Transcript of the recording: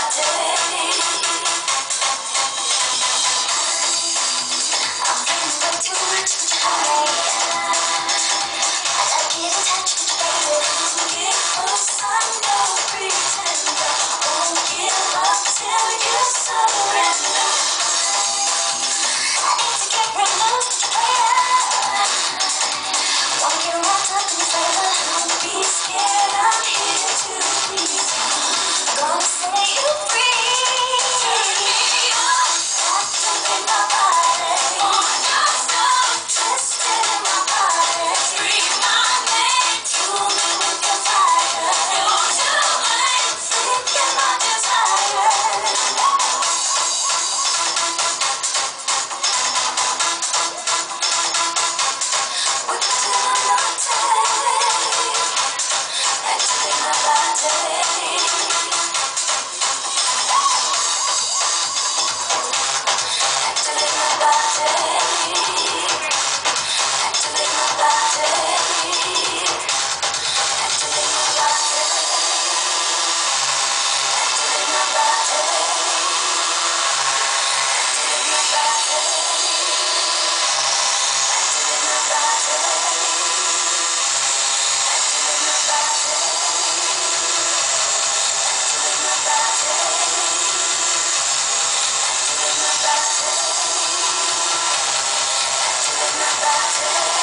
not doing anymore. Bye. day. Yeah.